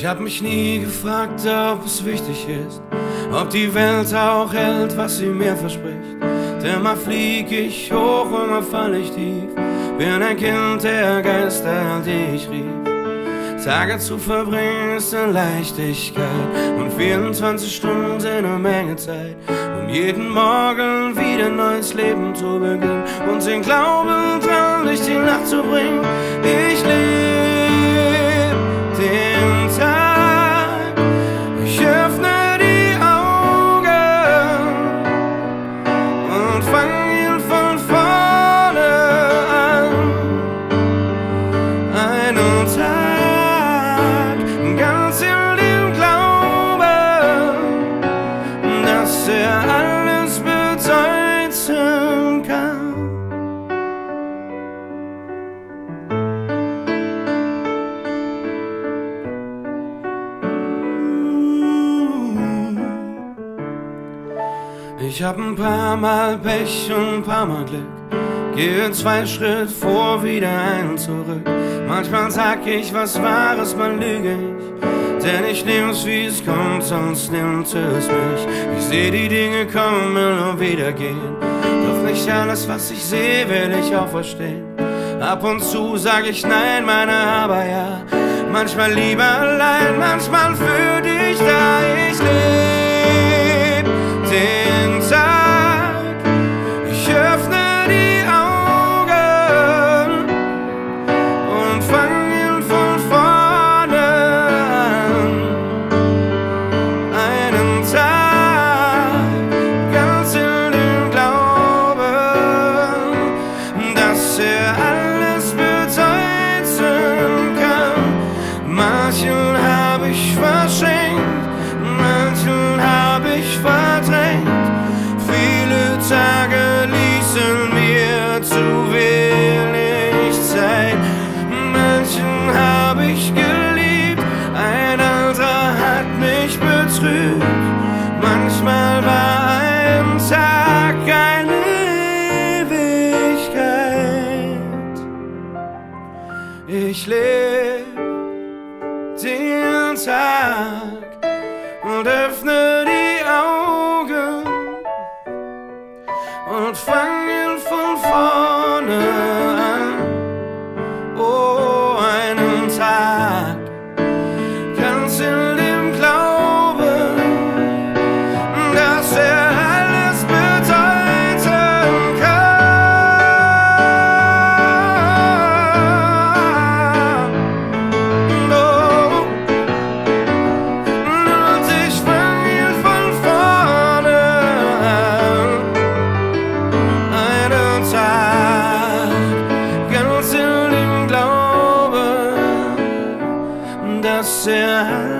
Ich hab mich nie gefragt, ob es wichtig ist, ob die Welt auch hält, was sie mir verspricht. Denn mal flieg ich hoch und mal fall ich tief. Bin ein Kind der Geister, die ich rief. Tage zu verbringen ist eine Leichtigkeit und 24 Stunden eine Menge Zeit, um jeden Morgen wieder neues Leben zu beginnen und den Glauben dran durch die Nacht zu bringen. Ich lebe found fun. Ich hab ein paar Mal Pech und ein paar Mal Glück. Gehe zwei Schritt vor, wieder ein zurück. Manchmal sag ich was Wahres, mal lüge ich. Denn ich nehm's wie es kommt, sonst nimmt es mich. Ich seh die Dinge kommen und wieder gehen. Doch nicht alles, was ich sehe, will ich auch verstehen. Ab und zu sag ich nein, meine aber ja. Manchmal lieber allein, manchmal für dich da. Ich hab ich Tag und öffne die Augen und fange von vorne an. Oh, einen Tag ganz in dem Glauben, dass er ganz